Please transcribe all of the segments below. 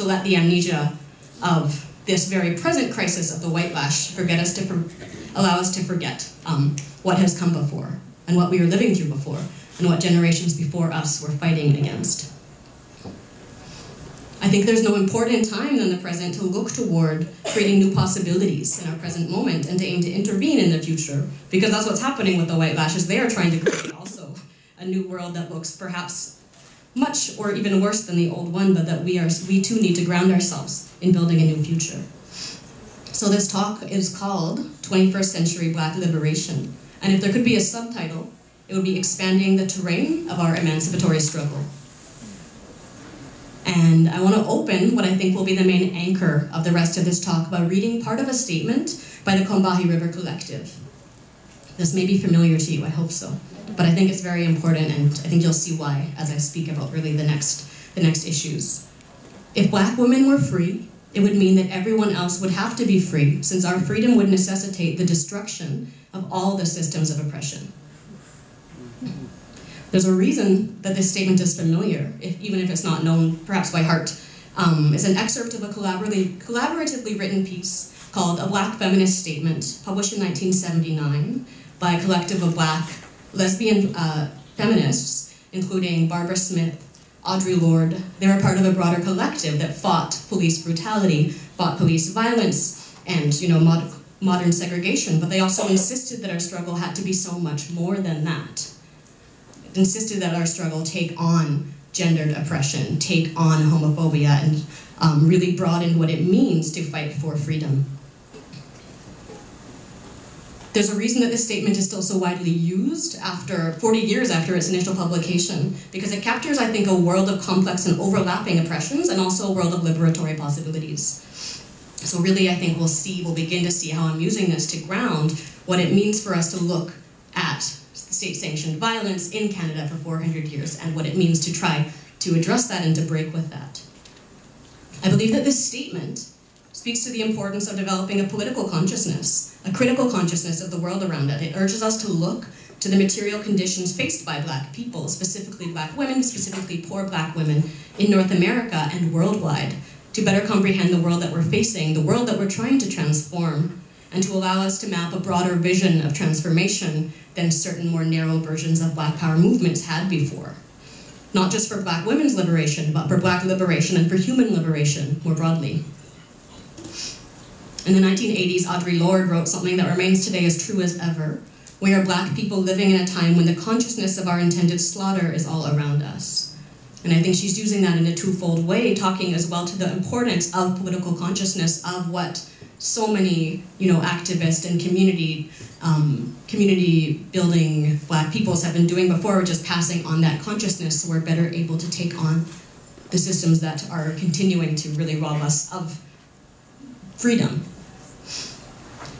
to let the amnesia of this very present crisis of the white lash forget us to allow us to forget um, what has come before and what we were living through before and what generations before us were fighting against. I think there's no important time than the present to look toward creating new possibilities in our present moment and to aim to intervene in the future because that's what's happening with the white lashes. They are trying to create also a new world that looks perhaps much or even worse than the old one, but that we are we too need to ground ourselves in building a new future. So this talk is called 21st Century Black Liberation. And if there could be a subtitle, it would be Expanding the Terrain of Our Emancipatory Struggle. And I want to open what I think will be the main anchor of the rest of this talk by reading part of a statement by the Combahee River Collective. This may be familiar to you, I hope so. But I think it's very important and I think you'll see why as I speak about really the next, the next issues. If black women were free, it would mean that everyone else would have to be free, since our freedom would necessitate the destruction of all the systems of oppression. There's a reason that this statement is familiar, if, even if it's not known perhaps by heart. Um, it's an excerpt of a collaboratively, collaboratively written piece called A Black Feminist Statement, published in 1979 by a collective of black lesbian uh, feminists, including Barbara Smith, Audre Lorde. They were part of a broader collective that fought police brutality, fought police violence, and you know mod modern segregation. But they also insisted that our struggle had to be so much more than that insisted that our struggle take on gendered oppression, take on homophobia, and um, really broadened what it means to fight for freedom. There's a reason that this statement is still so widely used after 40 years after its initial publication, because it captures, I think, a world of complex and overlapping oppressions and also a world of liberatory possibilities. So really, I think we'll see, we'll begin to see how I'm using this to ground what it means for us to look at state-sanctioned violence in Canada for 400 years and what it means to try to address that and to break with that. I believe that this statement speaks to the importance of developing a political consciousness, a critical consciousness of the world around it. It urges us to look to the material conditions faced by black people, specifically black women, specifically poor black women in North America and worldwide, to better comprehend the world that we're facing, the world that we're trying to transform, and to allow us to map a broader vision of transformation than certain more narrow versions of Black Power movements had before. Not just for Black women's liberation, but for Black liberation and for human liberation more broadly. In the 1980s, Audre Lorde wrote something that remains today as true as ever. We are Black people living in a time when the consciousness of our intended slaughter is all around us. And I think she's using that in a twofold way, talking as well to the importance of political consciousness, of what so many, you know, activists and community um, community building black peoples have been doing before, just passing on that consciousness so we're better able to take on the systems that are continuing to really rob us of freedom.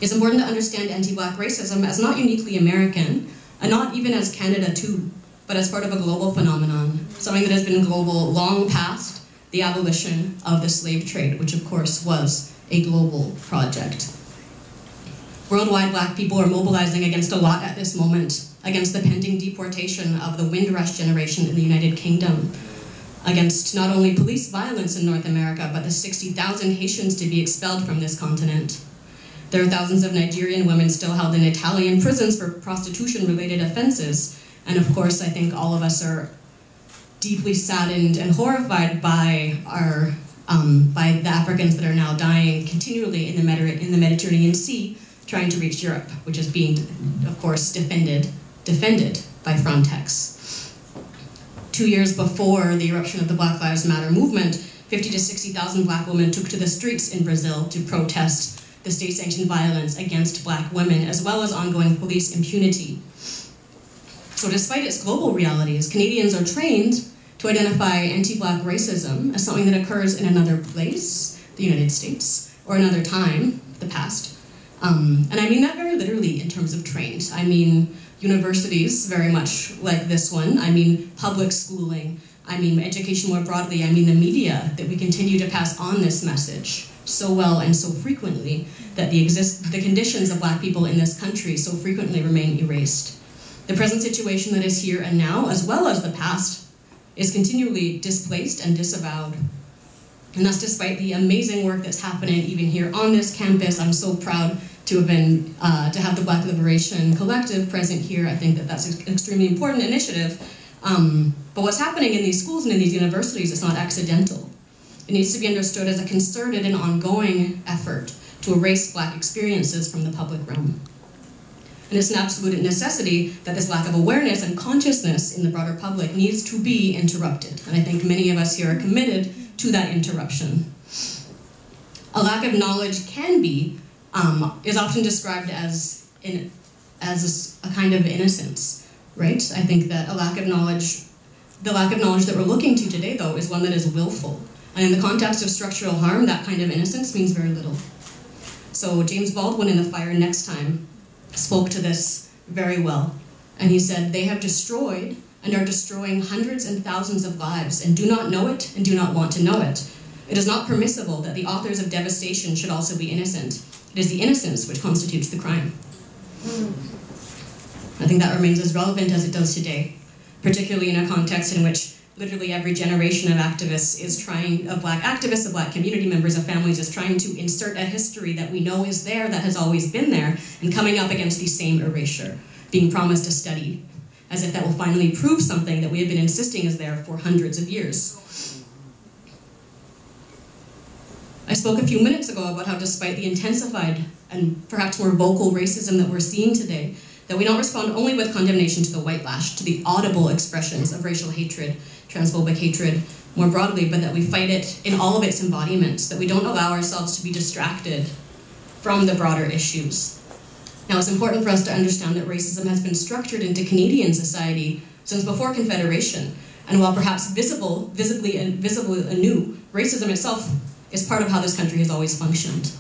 It's important to understand anti-black racism as not uniquely American, and not even as Canada too, but as part of a global phenomenon, something that has been global long past the abolition of the slave trade, which of course was a global project. Worldwide, black people are mobilizing against a lot at this moment, against the pending deportation of the Windrush generation in the United Kingdom, against not only police violence in North America, but the 60,000 Haitians to be expelled from this continent. There are thousands of Nigerian women still held in Italian prisons for prostitution-related offenses, and of course, I think all of us are deeply saddened and horrified by our um, by the Africans that are now dying continually in the, in the Mediterranean Sea trying to reach Europe, which is being, of course, defended, defended by Frontex. Two years before the eruption of the Black Lives Matter movement, 50 to 60,000 black women took to the streets in Brazil to protest the state-sanctioned violence against black women, as well as ongoing police impunity. So despite its global realities, Canadians are trained to identify anti-black racism as something that occurs in another place, the United States, or another time, the past, um, and I mean that very literally in terms of trained. I mean universities, very much like this one. I mean public schooling. I mean education more broadly. I mean the media, that we continue to pass on this message so well and so frequently that the, exist the conditions of black people in this country so frequently remain erased. The present situation that is here and now, as well as the past, is continually displaced and disavowed. And that's despite the amazing work that's happening even here on this campus. I'm so proud to have been, uh, to have the Black Liberation Collective present here. I think that that's an extremely important initiative. Um, but what's happening in these schools and in these universities is not accidental. It needs to be understood as a concerted and ongoing effort to erase Black experiences from the public realm. And it's an absolute necessity that this lack of awareness and consciousness in the broader public needs to be interrupted. And I think many of us here are committed to that interruption. A lack of knowledge can be, um, is often described as, in, as a, a kind of innocence, right? I think that a lack of knowledge, the lack of knowledge that we're looking to today, though, is one that is willful. And in the context of structural harm, that kind of innocence means very little. So James Baldwin in The Fire Next Time spoke to this very well. And he said, They have destroyed and are destroying hundreds and thousands of lives and do not know it and do not want to know it. It is not permissible that the authors of devastation should also be innocent. It is the innocence which constitutes the crime. Hmm. I think that remains as relevant as it does today, particularly in a context in which literally every generation of activists is trying, of black activists, of black community members, of families, is trying to insert a history that we know is there, that has always been there, and coming up against the same erasure, being promised a study, as if that will finally prove something that we have been insisting is there for hundreds of years. I spoke a few minutes ago about how despite the intensified and perhaps more vocal racism that we're seeing today, that we don't respond only with condemnation to the white lash, to the audible expressions of racial hatred, transphobic hatred more broadly, but that we fight it in all of its embodiments, that we don't allow ourselves to be distracted from the broader issues. Now, it's important for us to understand that racism has been structured into Canadian society since before Confederation, and while perhaps visible, visibly and visible anew, racism itself is part of how this country has always functioned.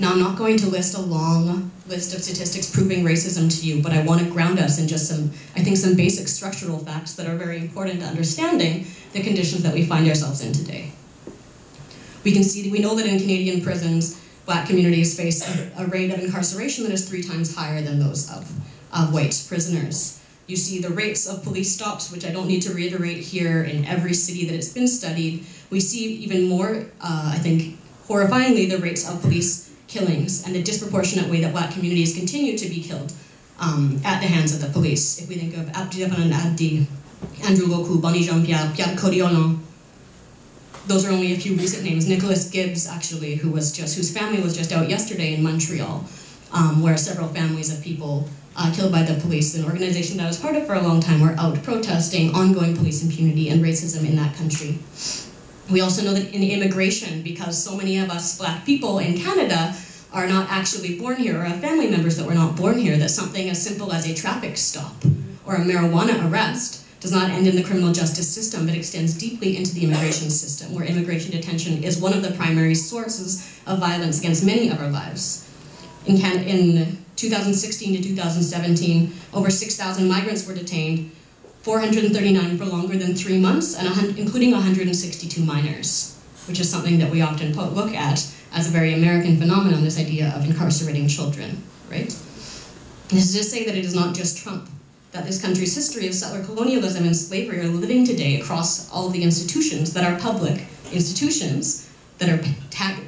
Now, I'm not going to list a long list of statistics proving racism to you, but I want to ground us in just some, I think, some basic structural facts that are very important to understanding the conditions that we find ourselves in today. We can see, that we know that in Canadian prisons, black communities face a, a rate of incarceration that is three times higher than those of, of white prisoners. You see the rates of police stops, which I don't need to reiterate here in every city that it's been studied. We see even more, uh, I think, horrifyingly, the rates of police killings and the disproportionate way that black communities continue to be killed um, at the hands of the police. If we think of Abdirahman Abdi, Andrew Loku, Bony Jean-Pierre, Pierre Coriolano, those are only a few recent names. Nicholas Gibbs, actually, who was just whose family was just out yesterday in Montreal, um, where several families of people uh, killed by the police, an organization that I was part of for a long time, were out protesting ongoing police impunity and racism in that country. We also know that in immigration, because so many of us black people in Canada are not actually born here or have family members that were not born here, that something as simple as a traffic stop or a marijuana arrest does not end in the criminal justice system, but extends deeply into the immigration system, where immigration detention is one of the primary sources of violence against many of our lives. In, Can in 2016 to 2017, over 6,000 migrants were detained, 439 for longer than three months, and including 162 minors, which is something that we often look at as a very American phenomenon, this idea of incarcerating children, right? This is to say that it is not just Trump, that this country's history of settler colonialism and slavery are living today across all the institutions that are public institutions that are,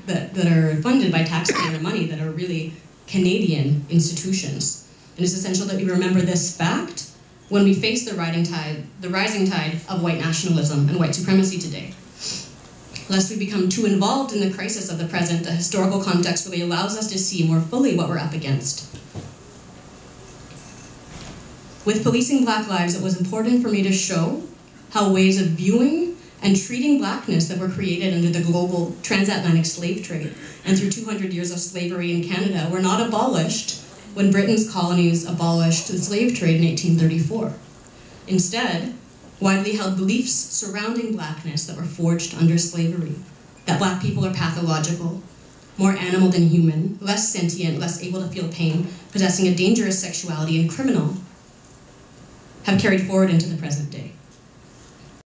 that, that are funded by taxpayer money, that are really Canadian institutions. And it's essential that we remember this fact when we face the rising tide, the rising tide of white nationalism and white supremacy today. Lest we become too involved in the crisis of the present, the historical context really allows us to see more fully what we're up against. With Policing Black Lives, it was important for me to show how ways of viewing and treating blackness that were created under the global transatlantic slave trade and through 200 years of slavery in Canada were not abolished when Britain's colonies abolished the slave trade in 1834. Instead, widely held beliefs surrounding blackness that were forged under slavery, that black people are pathological, more animal than human, less sentient, less able to feel pain, possessing a dangerous sexuality, and criminal, have carried forward into the present day.